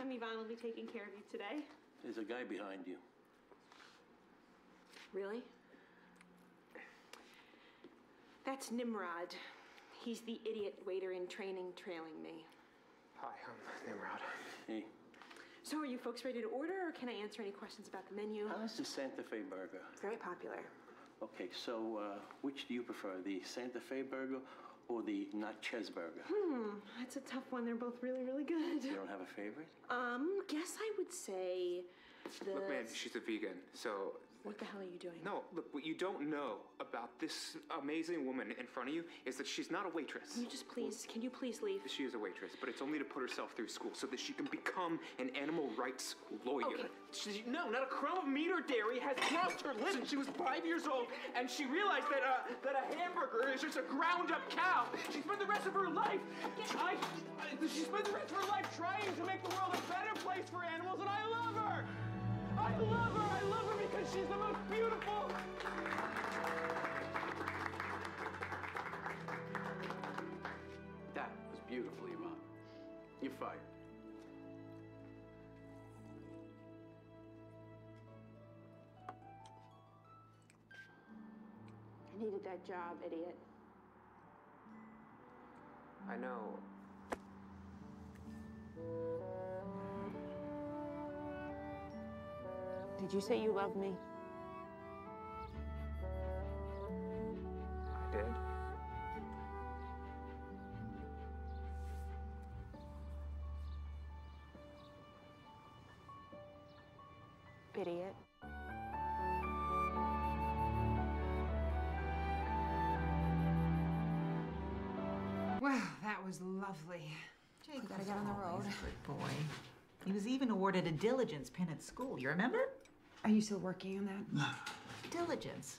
I'm Yvonne. I'll be taking care of you today. There's a guy behind you. Really? That's Nimrod. He's the idiot waiter in training trailing me. Hi, I'm Nimrod. Hey, So are you folks ready to order, or can I answer any questions about the menu? how's the Santa Fe burger? Very popular. Okay, so uh, which do you prefer, the Santa Fe burger or the Natchez burger? Hmm, That's a tough one. They're both really, really good. You don't have a favorite? Um, guess I would say the. Look, man, she's a vegan, so. What the hell are you doing? No, look, what you don't know about this amazing woman in front of you is that she's not a waitress. Can you just please? Can you please leave? She is a waitress, but it's only to put herself through school so that she can become an animal rights lawyer. Okay. She, no, not a crumb of meat or dairy has crossed her lips since she was five years old, and she realized that uh, that a hamburger is just a ground-up cow. She spent the rest of her life. I, I, she spent the rest of her life trying to make the world a better place for animals, and I love her. I love her. I love her That was beautiful, Yvonne. You're fired. I needed that job, idiot. I know. Did you say you love me? Idiot. Well, that was lovely. Jake gotta get on the road. Good boy. He was even awarded a diligence pin at school. You remember? Are you still working on that? Diligence.